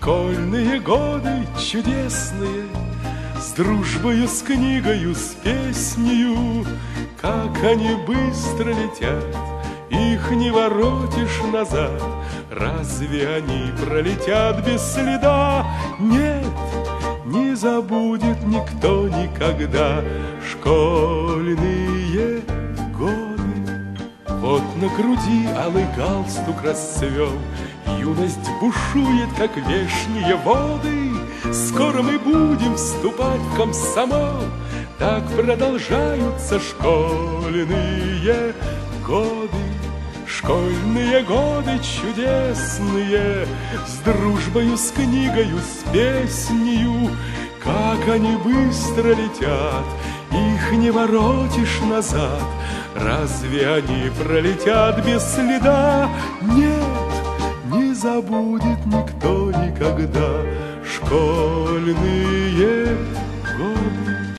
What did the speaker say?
Школьные годы чудесные, С дружбою, с книгою, с песнею, Как они быстро летят, Их не воротишь назад. Разве они пролетят без следа? Нет, не забудет никто никогда Школьные годы. Вот на груди алый галстук расцвел, Юность бушует, как вешние воды. Скоро мы будем вступать в комсомол. Так продолжаются школьные годы. Школьные годы чудесные, С дружбою, с книгою, с песнею, Как они быстро летят, Их не воротишь назад. Разве они пролетят без следа? Не забудет никто никогда Школьные.